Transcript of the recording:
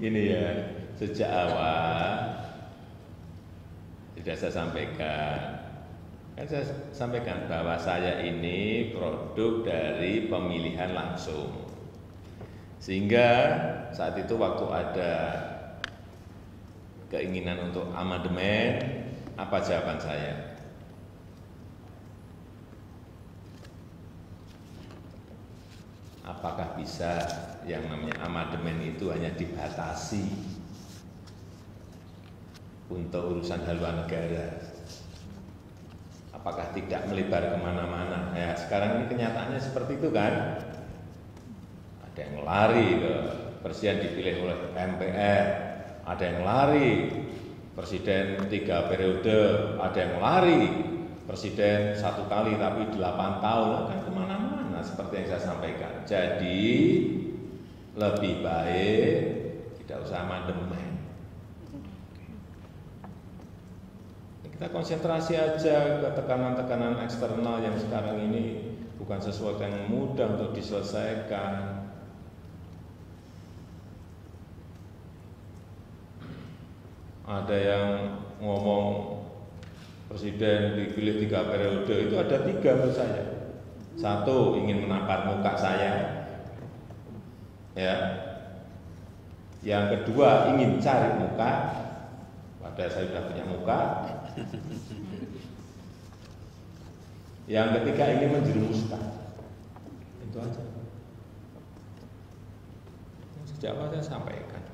Ini ya, sejak awal sudah saya sampaikan, kan saya sampaikan bahwa saya ini produk dari pemilihan langsung. Sehingga saat itu waktu ada keinginan untuk amandemen, apa jawaban saya? Apakah bisa yang namanya amandemen itu hanya dibatasi untuk urusan haluan negara? Apakah tidak melebar ke mana-mana? Ya sekarang ini kenyataannya seperti itu kan? Ada yang lari ke presiden dipilih oleh MPR ada yang lari presiden tiga periode ada yang lari presiden satu kali tapi delapan tahun kan ke mana-mana seperti yang saya sampaikan. Jadi lebih baik tidak usah amandemen. Kita konsentrasi aja ke tekanan-tekanan eksternal yang sekarang ini bukan sesuatu yang mudah untuk diselesaikan. Ada yang ngomong presiden dipilih tiga periode itu ada tiga menurut saya satu ingin menampar muka saya, ya. Yang kedua ingin cari muka, padahal saya sudah punya muka. Yang ketiga ingin menjerumuskan. Itu aja. Sejak awal saya sampaikan.